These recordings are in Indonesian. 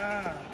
Yeah.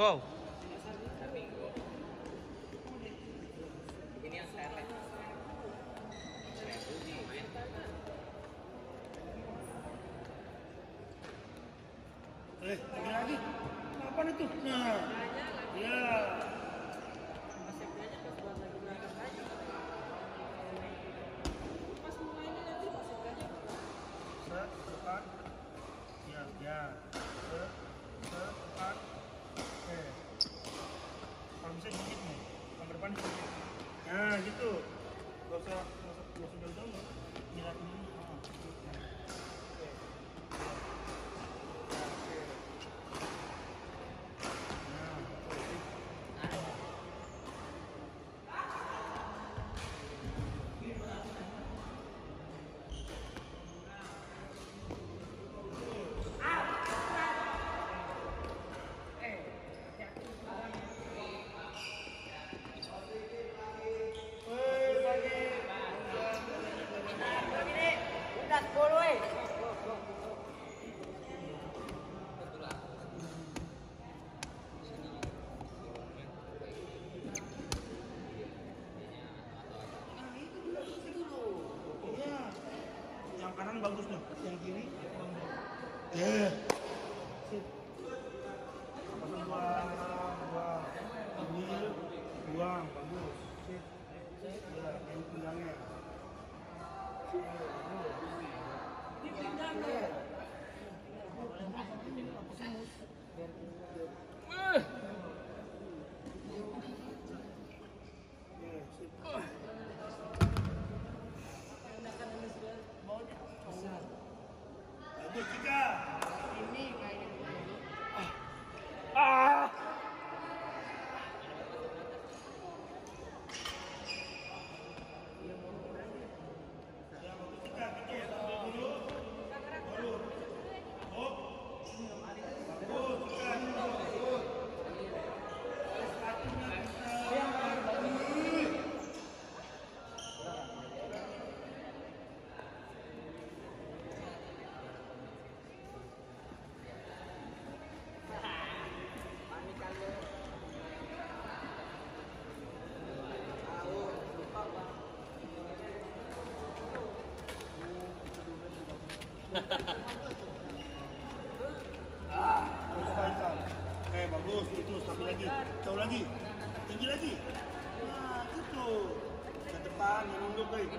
Go. Ini yang saya. Eh, lagi. Apa itu? Nah. Ya. Set, depan. Ya, ya. Bisa dikit nih. Depan dikit. Nah, gitu. Gak usah, gak usah, gak usah jauh-jauh. Gila ini. Buang, bagus. Ya, Ah. Eh, bagus. Itu, satu lagi. Jauh lagi. tinggi lagi. Nah, gitu. Ke depan, menunduk baik.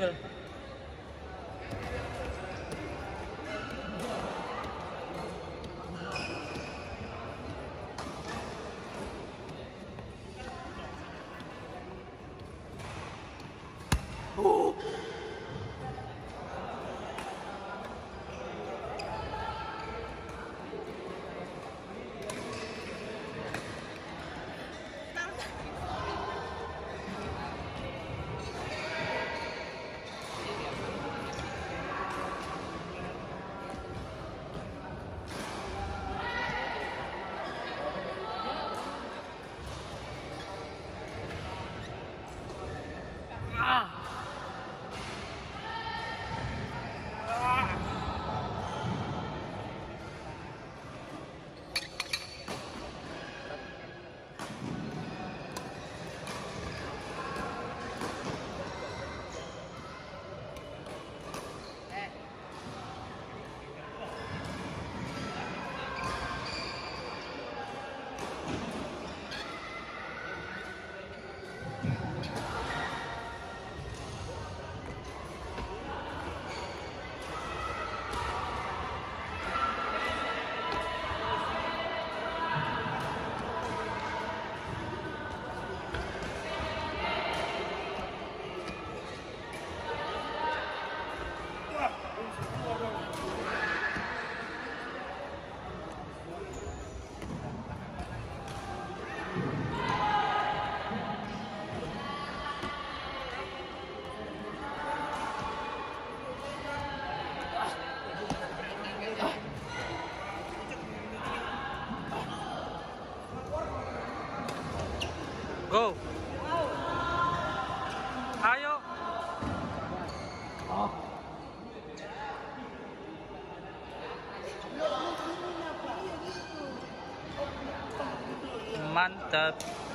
Okay. up